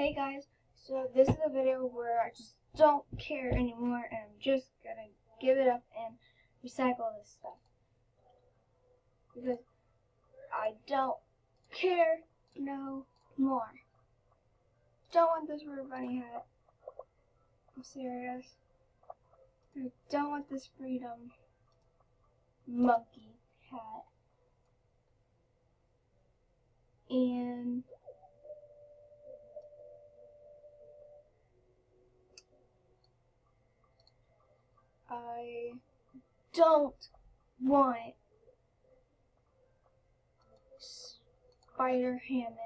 Hey guys, so this is a video where I just don't care anymore and I'm just gonna give it up and recycle this stuff. Because I don't care no more. Don't want this rubber bunny hat. I'm serious. I don't want this freedom monkey hat. And I don't want spider hammock.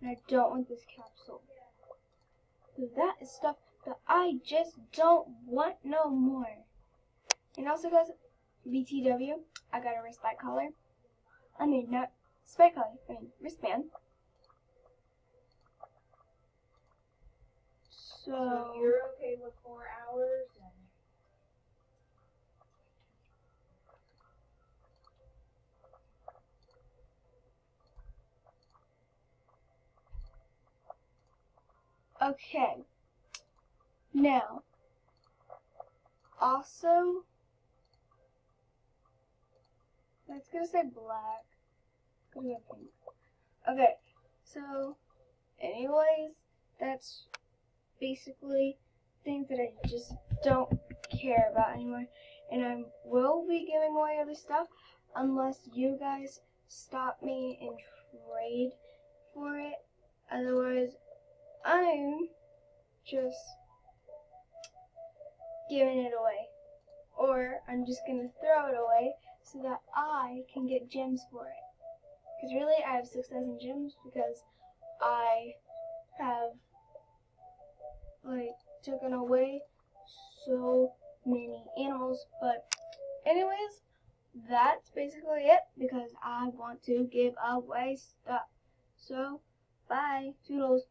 And I don't want this capsule. So that is stuff that I just don't want no more. And also guys, BTW, I got a wrist bite collar. I mean, not spike collar, I mean wristband. So, So you're okay with four hours? And okay. Now, also, that's gonna say black. Gonna pink. Okay, so, anyways, that's basically things that I just don't care about anymore. And I will be giving away other stuff unless you guys stop me and trade for it. Otherwise, I'm just giving it away. Or I'm just going to throw it away so that I can get gems for it. Because really, I have 6,000 gems because I have taken away so many animals. But anyways, that's basically it because I want to give away stuff. So, bye. Toodles.